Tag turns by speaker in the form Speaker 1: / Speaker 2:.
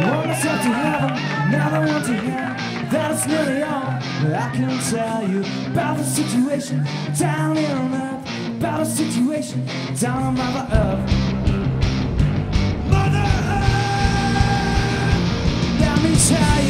Speaker 1: One myself to heaven, another one to hell. That's nearly all that I can tell you about the situation down here on earth. About the situation down on Mother Earth. Mother Earth, let me tell you.